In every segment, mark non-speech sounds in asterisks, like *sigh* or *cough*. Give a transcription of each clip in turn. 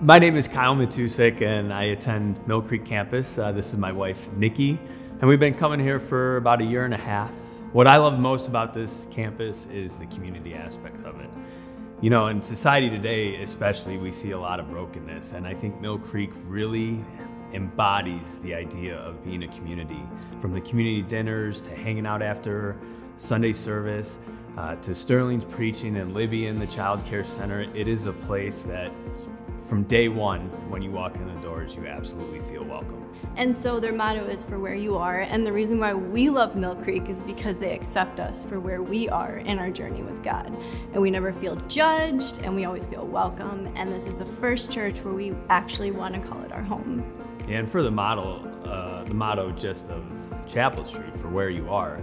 My name is Kyle Matusik, and I attend Mill Creek campus. Uh, this is my wife, Nikki, and we've been coming here for about a year and a half. What I love most about this campus is the community aspect of it. You know, in society today, especially, we see a lot of brokenness, and I think Mill Creek really embodies the idea of being a community. From the community dinners to hanging out after Sunday service uh, to Sterling's preaching and Libby in the Child Care Center, it is a place that from day one, when you walk in the doors, you absolutely feel welcome. And so their motto is for where you are. And the reason why we love Mill Creek is because they accept us for where we are in our journey with God. And we never feel judged and we always feel welcome. And this is the first church where we actually want to call it our home. And for the motto, uh, the motto just of Chapelstreet, for where you are,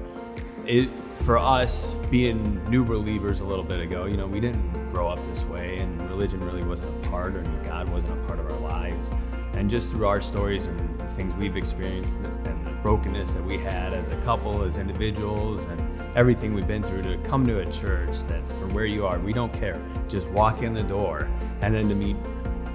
it, for us being new believers a little bit ago, you know, we didn't grow up this way and religion really wasn't a part or God wasn't a part of our lives. And just through our stories and the things we've experienced and the brokenness that we had as a couple, as individuals, and everything we've been through to come to a church that's for where you are, we don't care. Just walk in the door and then to meet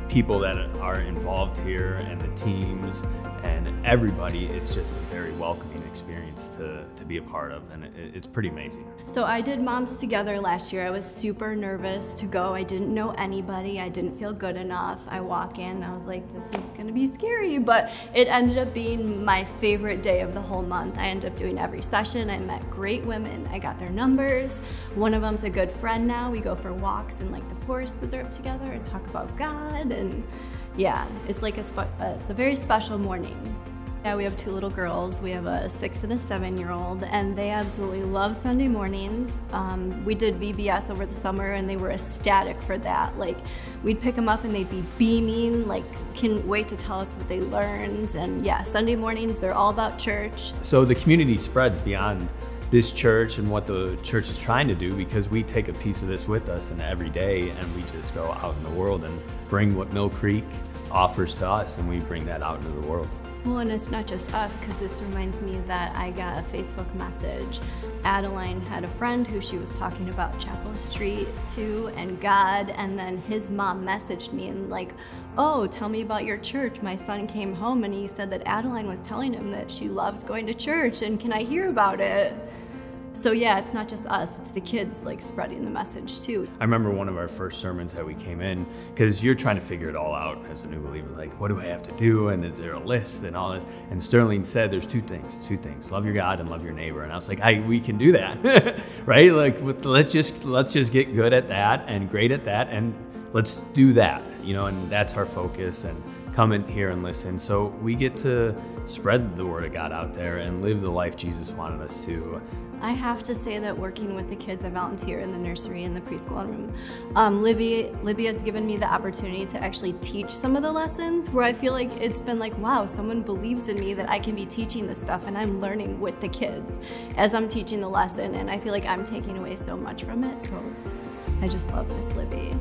people that are involved here and the teams and everybody, it's just a very welcoming experience to, to be a part of, and it, it's pretty amazing. So I did Moms Together last year. I was super nervous to go. I didn't know anybody. I didn't feel good enough. I walk in, I was like, this is gonna be scary, but it ended up being my favorite day of the whole month. I ended up doing every session. I met great women. I got their numbers. One of them's a good friend now. We go for walks in like the forest preserve together and talk about God and yeah, it's like a uh, it's a very special morning. Yeah, we have two little girls. We have a six and a seven year old, and they absolutely love Sunday mornings. Um, we did VBS over the summer, and they were ecstatic for that. Like, we'd pick them up and they'd be beaming, like, can't wait to tell us what they learned. And yeah, Sunday mornings, they're all about church. So the community spreads beyond this church and what the church is trying to do because we take a piece of this with us and every day and we just go out in the world and bring what Mill Creek offers to us and we bring that out into the world. Well, and it's not just us because this reminds me that I got a Facebook message. Adeline had a friend who she was talking about Chapelstreet to and God, and then his mom messaged me and, like, oh, tell me about your church. My son came home and he said that Adeline was telling him that she loves going to church and can I hear about it? So yeah, it's not just us, it's the kids like spreading the message too. I remember one of our first sermons that we came in, because you're trying to figure it all out as a new believer, like what do I have to do and is there a list and all this? And Sterling said there's two things, two things, love your God and love your neighbor. And I was like, I, we can do that, *laughs* right? Like let's just, let's just get good at that and great at that and let's do that, you know, and that's our focus and come in here and listen. So we get to spread the word of God out there and live the life Jesus wanted us to. I have to say that working with the kids, I volunteer in the nursery and the preschool room. Um, Libby, Libby has given me the opportunity to actually teach some of the lessons where I feel like it's been like, wow, someone believes in me that I can be teaching this stuff and I'm learning with the kids as I'm teaching the lesson and I feel like I'm taking away so much from it. So I just love Miss Libby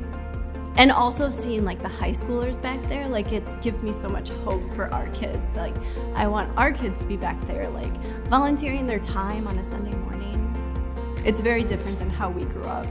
and also seeing like the high schoolers back there like it gives me so much hope for our kids. Like i want our kids to be back there like volunteering their time on a sunday morning. It's very different than how we grew up